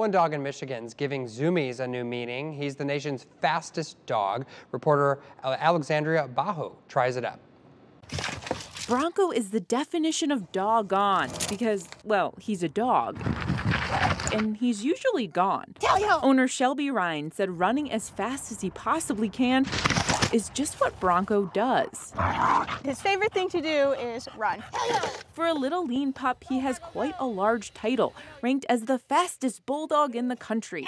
One dog in Michigan is giving zoomies a new meaning. He's the nation's fastest dog. Reporter uh, Alexandria Bahu tries it up. Bronco is the definition of doggone because, well, he's a dog. And he's usually gone. Owner Shelby Ryan said running as fast as he possibly can is just what Bronco does. His favorite thing to do is run. For a little lean pup, he has quite a large title, ranked as the fastest bulldog in the country.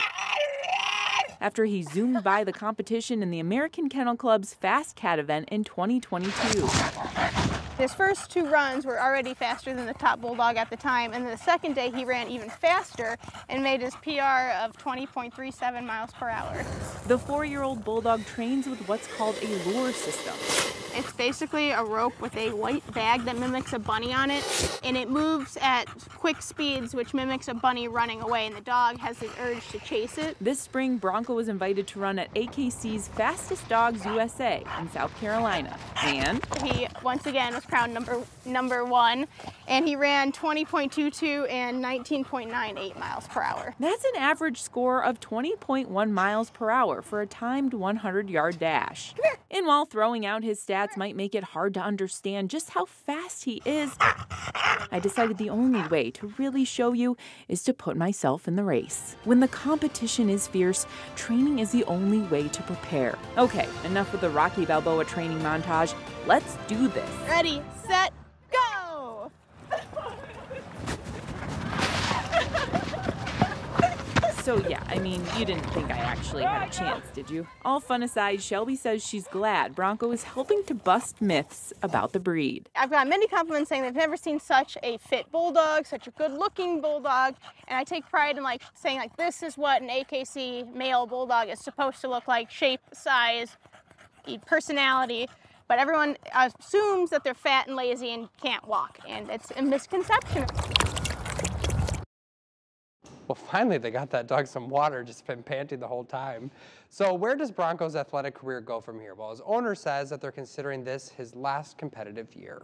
After he zoomed by the competition in the American Kennel Club's Fast Cat event in 2022. His first two runs were already faster than the top bulldog at the time, and the second day he ran even faster and made his PR of 20.37 miles per hour. The four-year-old bulldog trains with what's called a lure system. It's basically a rope with a white bag that mimics a bunny on it, and it moves at quick speeds, which mimics a bunny running away, and the dog has the urge to chase it. This spring, Bronco was invited to run at AKC's Fastest Dogs USA in South Carolina, and he once again was crowned number number one, and he ran 20.22 and 19.98 miles per hour. That's an average score of 20.1 miles per hour for a timed 100-yard dash. And while throwing out his stats might make it hard to understand just how fast he is, I decided the only way to really show you is to put myself in the race. When the competition is fierce, training is the only way to prepare. Okay, enough with the Rocky Balboa training montage. Let's do this. Ready, set, go! So, yeah, I mean, you didn't think I actually had a chance, did you? All fun aside, Shelby says she's glad Bronco is helping to bust myths about the breed. I've got many compliments saying they've never seen such a fit bulldog, such a good looking bulldog, and I take pride in like saying like this is what an AKC male bulldog is supposed to look like, shape, size, personality but everyone assumes that they're fat and lazy and can't walk, and it's a misconception. Well, finally, they got that dog some water, just been panting the whole time. So where does Bronco's athletic career go from here? Well, his owner says that they're considering this his last competitive year.